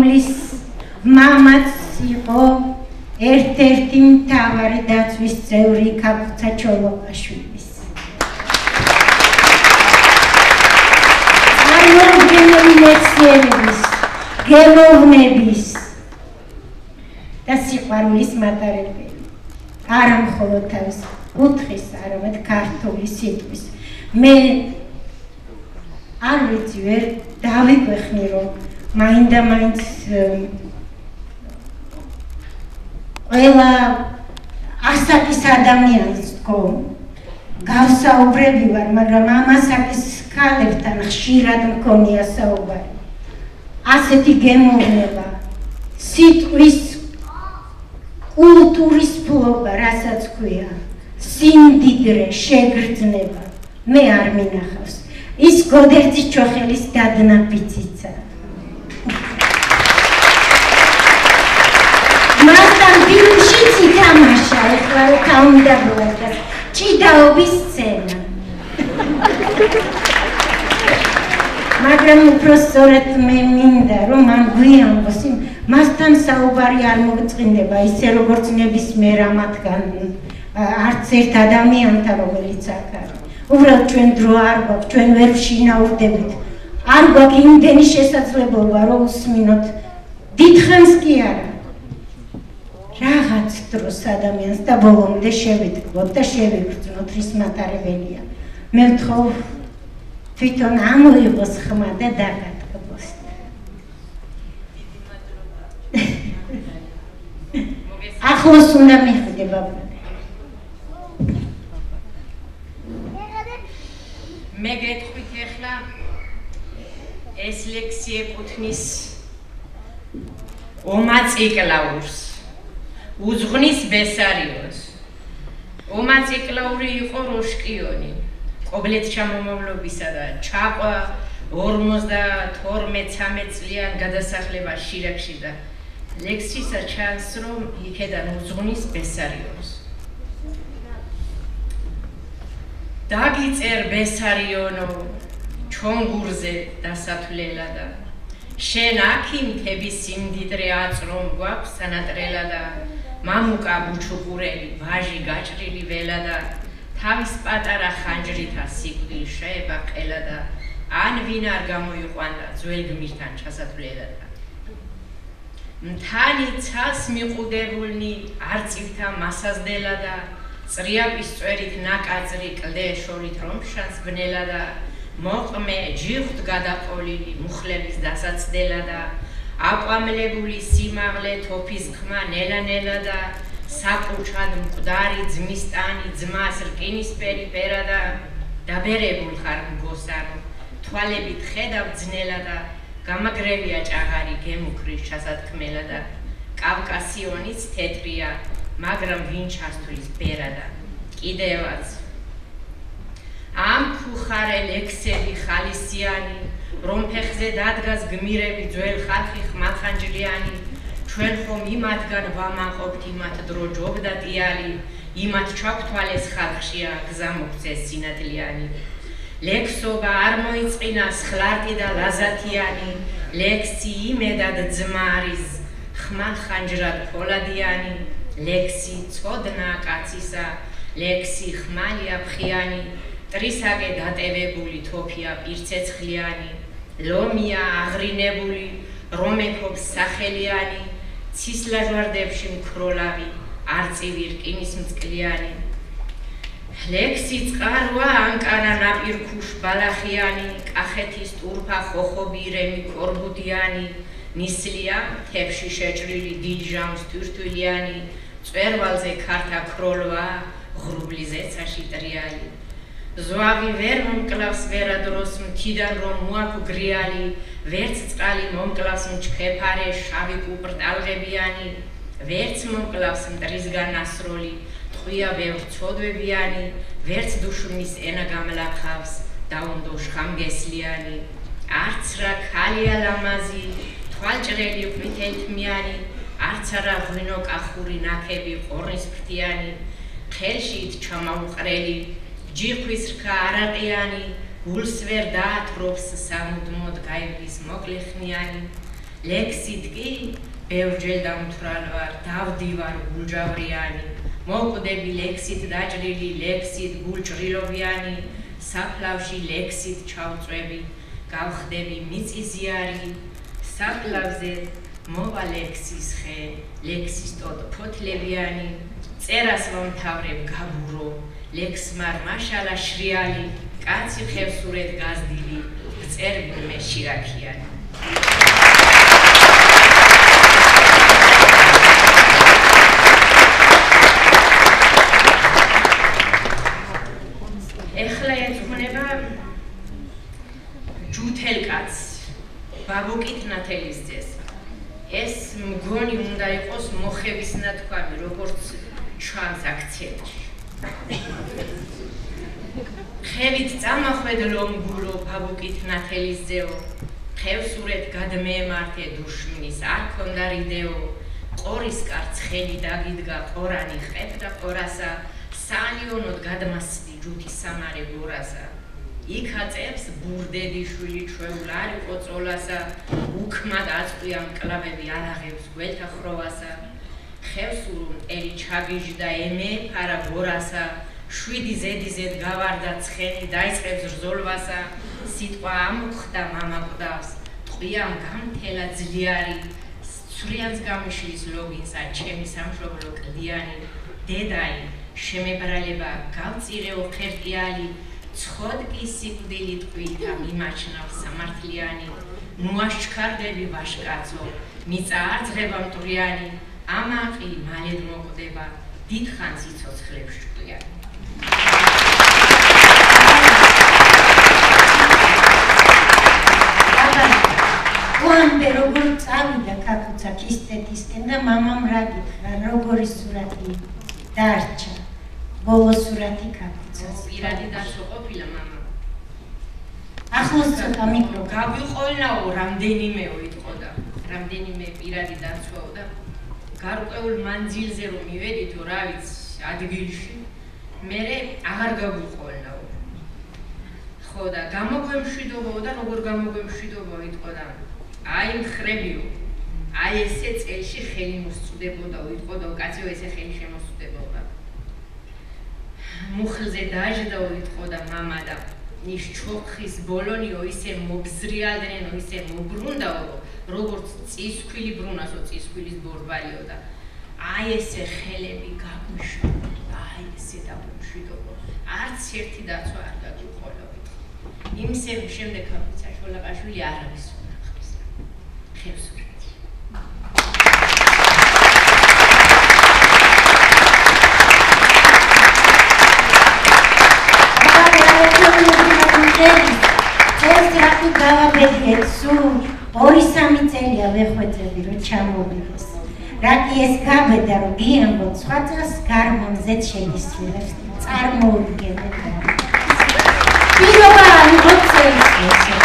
რომლის მამაც იყო ერთ-ერთი მთავარი დაცვის წევრი კაპუცა ჩოლოყაშვილის. წარმოუდგენელი ლექციების, გემოვნების და სიყვარულის მატარებელი. არა მხოლოდ თავის კუთხის, არამედ ქართული სიტყვის. მე არ ვიცი ვერ დავიქვეხნი რომ მაინდა მაინც ყველა ასაკის ადამიანს თქო გავსაუბრები ვარ, მაგრამ ამასაკის ქალებთან ხშირად მქონია საუბარი. ასეთი გემოვნება სიტყვის კულტურის ფლობა, რასაც ქვია, სიმდიდრე, შეგრძნება, მე არ მინახავს. ის გოდერძი ჩოხელის დადნაფიციცა. რა თამდაბლაკა. ჭიდაობის სცენა. მაგრამ უფრო სწორად მე მინდა რომ ამ გვიანოს მასთან საუბარი არ მოგწინდება ისე როგორც ნებისმიერ ამათგან არც ერთ ადამიანთან რომელიც აქ არის. უბრალოდ ჩვენ დრო არ გვაქვს, ჩვენ ვერ ვშინაურდებით. არ გვაქვს იმდენი შესაძლებლობა რომ უსმინოთ დიდხანს კი არა. რაღაც დროს ადამიანს და ბოლომდე შევიდგოთ და შევიგრძნოთ რის მატარებელია. მე ვთხოვ თვითონ ამოიღოს ხმა და დაგატკბოს. ახლოს უნდა მიხვიდე ბაბა. მე გეტყვით ახლა ეს ლექსი ეკუთვნის ომაციკლაურს უძღვნის ბესარიოს ომაციკლაური იყო როშკიონი. ყობლეთ ჩამომავლობისა და ჩაყვა 52-13 წლიან გადასახლება შირაკში და ლექსისა ჩანს რომ იქედან უძღვნის ბესარიოს დაგიწერ ბესარიონო ჩონგურზე დასათვლელა და შენ აქი მთების სიმდიდრე აწრომ გვაქვს სანატრელა და მამუკა ბუჩუყურელი ვაჟი გაჭრილი ველა და თავის პატარა ხანჯრითა სიკვდილ შეება ყელა და ან ვინ არ გამოიყვანდა ძველ გმირთან ჩასათვლელა და მთანი ცას მიყუდებულნი არწივთა მასაზდელა და წრიაპის წვერით ნაკაწრი კლდე შორით რომშანს ბნელა და მოყმე ჯიხთ გადაყოლილი მუხლების დასაცდელა და აყვამლებული სიმაღლე თოფის ხმა ნელა-ნელა და საკუჩად მკვდარი ძმისტანი ძმას რკინისფერი პერა და დაბერებულ ხარ მგოსანო თვალებით ხედავ ძნელა და გამაგრებია ჭაღარი გემუქრის ჩასათქმელა და კავკასიონის თეთრია მაგრამ ვინ ჩასთვის ბერადა კიდევაც. ამ ხუხარე ლექსები ხალისიანი რომ ფეხზე დადგას გმირები ძველ ხალხი ხმახანჯლიანი ჩვენ ხომ იმათგან ვამაყობთ იმათ დრო ჯობდა დიალი იმათ ჩაგვთვალეს ხალხშია გზა მოგცეს სინათლიანი ლექსობა არ მოიწინას ხლარტი და ლაზათიანი ლექსი იმედად ძმარის ხმახანჯრად ფოლადიანი. ლექსი წოდნა კაცისა ლექსი ხმალია ფხიანი ტრისაგე დატევებული თოფია პირცეცხლიანი ლომია აღრინებული რომეფობს სახელიანი ცისლაჟვარდებში მქროლავი არწივი რკინის მწკლიანი ლექსი წყარვა ანკანა ნაპირქუშ ბალახიანი კახეთის ტურფა ხოხობი რემი კორბუდიანი ნისლია თებში შეჭრილი დიჯამს თურთულიანი წვერვალზე ქართა ქროლვა ღრუბლი ზეცაში ტრიალი ზვავი ვერ მომკლავს ვერადროს მთიდან რომ მოაქვს გრიალი ვერც წყალი მომკლავს მჩქეფარე შავი კუპრტალღებიანი ვერც მომკლავს მტრისგან ასროლი ტყვია ბევრ ცოდვებიანი ვერც დუშმის ენა გამლახავს დაუნდო შხამგესლიანი. არც რა ქალია ლამაზი თვალჭრელი ვითეთმიანი არც არა ღვინო კახური ნაკები ყორნის ფრთიანი ხელშით ჩამაუყრელი ჯიხვის რქა არაყიანი გულს ვერ დაათრობს სამუდმოდ გაივლის მოკლეხნიანი. ლექსით კი ბევრჯერ დამთვრალ ვარ, დავდივარ გულჯავრიანი, მოკვდები ლექსით დაჭრილი, ლექსით გულჭრილობიანი, საფლავში ლექსით ჩავწვევი, გავხდები მიწიზიარი, საფლავზე მოვა ლექსის ხე, ლექსის ტოტ ფოთლებიანი, წერას მომთავრებ გაბურო, ლექს მარ მაშალა შრიალი, კაცი ხევსურეთ გაზდილი, წერბი მე შირაქიანი. ბაბუკით ნათელის ძეს. ეს მგონი უნდა იყოს მოხების ნათქვამი, როგორც ჩანს აქცენტში. ხევით წამახვედ ლომგულო ბაბუკით ნათელის ძეო. ხევსურეთ გადმეემართე დუშმნის არ ქონდა რიდეო. ყორის კარცხელი დაგიდგა ყორანი ხეთდა ყორასა. სალიონოდ გადმასდი ჯუთი სამარე გორასა. იქ აწევს ბურდედი შვილი ჩვეულარი ყოწოლასა უქმა დაწყვია მკლავები არაღებს გველთა ხროვასა ხევსურუ ერი ჩაგიჟდა ემე ფარა გორასა შვიდი ზედი ზედ გავარდა ცხენი დაიწყებს რძოლვასა სიტყვა ამხდა мама ყდავს ტყვიამ გამთელა ძლიარი ცრიანს გამიშლის ლოგინსა ჩემი სამშობლო კლდიანი დედაი შემებრალება გავწირეო ხერტიალი ცხოდკი სიკვდილი ტყვითა მიმაჩნავს სამართლიანი ნუაშჩქარდები ვაშკაცო მიწა არწება მტრიანი ამაყი მალედ მოკვდება დიდხანს იცოცხლებს ჭკვიანი წავიდა კაკუცა კისტეტისკენ და მამამ რა გითხრა, როგორი სურათი დარჩა. ბოლო სურათი კაკუცას. პირადი დარჩო ყოფილა მამა. ახლოს ცოტა მიკრო გავიყოლნაო რამდენიმეო იტყოდა. რამდენიმე პირადი დარჩაო და გარკვეულ მანძილზე რომ მივედითო, რა ვიცი, ადგილში მე აღარ გავიყოლნაო. ხო და გამოგვემშვიდობაო და როგორ გამოგვემშვიდობაო იტყოდა. აი მხრებიო აი ესე წელში ხელი მოსწდებოდა იტყოდა კაცო ესე ხელი შემოსწდებოდა მუხლზე დაჟდაო იტყოდა мама და ნიშ ჩოხის ბოლონიო ისე მოგზრიალდნენო ისე მოგრუნდაო როგორც წისქვილი ბრუნასო წისქვილის ბორბალიო და აი ესე ხელები გაგუშო აი ესე დაუშვიდო არც ერთი დაცვა არ გაგიყოლო იმ შემდეგ ხაფიცა შოლაყაშვილი არ არის ხვის ხევს გავაბედეთ სულ ორი სამი წელია ვეხვეწები რომ ჩამოვიდეს რა კი ეს გავედა რომ გიამბო სხვა წელს გარმონზე შემისრულებს წარმოუდგენელი პირობა არ მოწევს